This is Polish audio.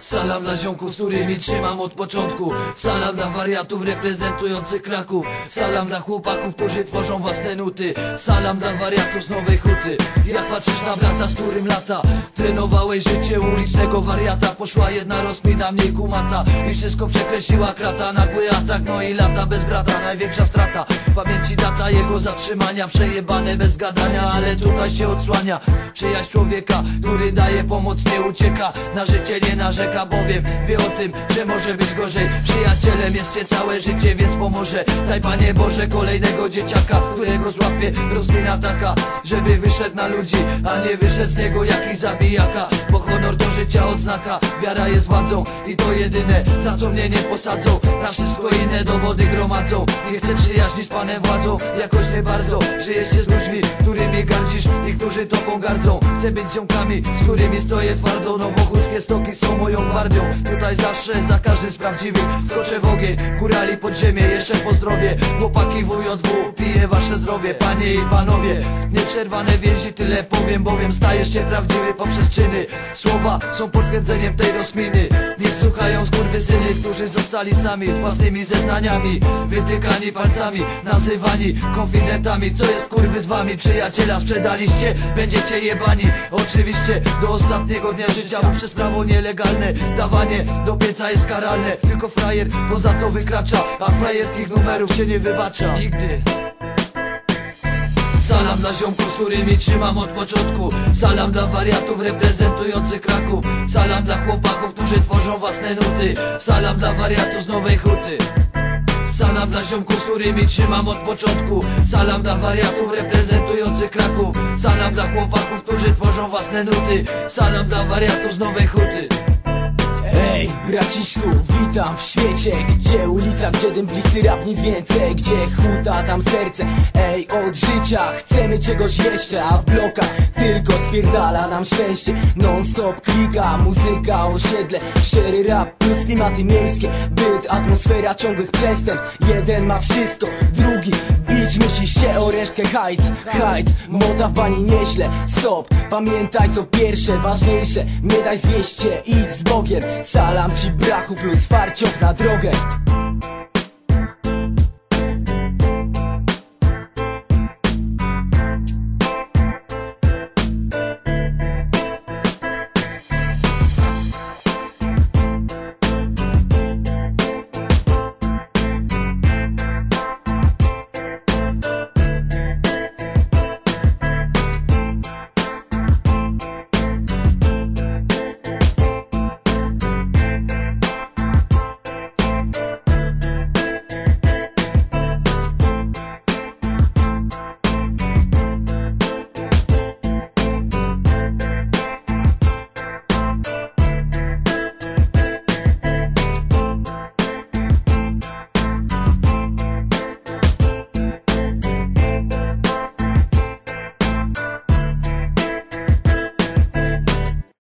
Salam dla ziomków, z którymi trzymam od początku. Salam dla wariatów reprezentujących Kraków. Salam dla chłopaków, którzy tworzą własne nuty. Salam dla wariatów z Nowej Huty. Jak patrzysz na brata, z którym lata? Trenowałeś życie ulicznego wariata. Poszła jedna rozkmina, mniej kumata. I wszystko przekreśliła krata. Nagły atak, no i lata bez brata. Największa strata, pamięci data jego zatrzymania. Przejebane bez gadania, ale tutaj się odsłania. Przyjaźń człowieka, który daje pomoc, nie ucieka. Na życie nie narzeka, bowiem wie o tym, że może być gorzej. Przyjacielem jest cię całe życie, więc pomoże. Daj Panie Boże kolejnego dzieciaka Którego złapie rozmina taka Żeby wyszedł na ludzi, a nie wyszedł z niego jakiś zabijaka. Bo honor odznaka Wiara jest władzą i to jedyne Za co mnie nie posadzą. Na wszystko inne dowody gromadzą. Nie chcę przyjaźni z Panem władzą. Jakoś nie bardzo. Żyjesz się z ludźmi, którymi gardzisz I którzy tobą gardzą. Chcę być ziomkami, z którymi stoję twardo. Nowochódzkie stoki są moją gwardią. Tutaj zawsze, za każdym z prawdziwych. Skoczę w ogień, górali pod ziemię Jeszcze pozdrowie, chłopaki WJW Piję wasze zdrowie, panie i panowie Nieprzerwane więzi, tyle powiem Bowiem stajesz się prawdziwy poprzez czyny. Słowa są potwierdzeniem tej rozkminy. Niech słuchają skurwysyny, którzy zostali sami Własnymi zeznaniami, wytykani palcami Nazywani konfidentami. Co jest kurwy z wami, przyjaciela sprzedaliście? Będziecie jebani, oczywiście Do ostatniego dnia życia, bo przez prawo nielegalne Dawanie do pieca jest karalne. Tylko frajer poza to wykracza A frajerskich numerów się nie wybacza. Nigdy Salam dla ziomków, z którymi trzymam od początku. Salam dla wariatów reprezentujących Kraków. Salam dla chłopaków, którzy tworzą własne nuty. Salam dla wariatów z Nowej Huty. Salam dla ziomków, z którymi trzymam od początku. Salam dla wariatów reprezentujących Kraków. Salam dla chłopaków, którzy tworzą własne nuty. Salam dla wariatów z Nowej Huty Ej, braciszku, witam w świecie Gdzie ulica, gdzie dym blisy rap, nic więcej Gdzie huta, tam serce. Ej, od życia chcemy czegoś jeszcze A w blokach tylko spierdala nam szczęście. Non stop klika, muzyka, osiedle Szczery rap plus klimaty miejskie Byt, atmosfera ciągłych przestępstw. Jeden ma wszystko, drugi bić się o resztkę hajc Hajc, moda w nieźle Stop, pamiętaj co pierwsze, ważniejsze. Nie daj zwieść się, idź z Bogiem. Salam ci brachu plus farciok na drogę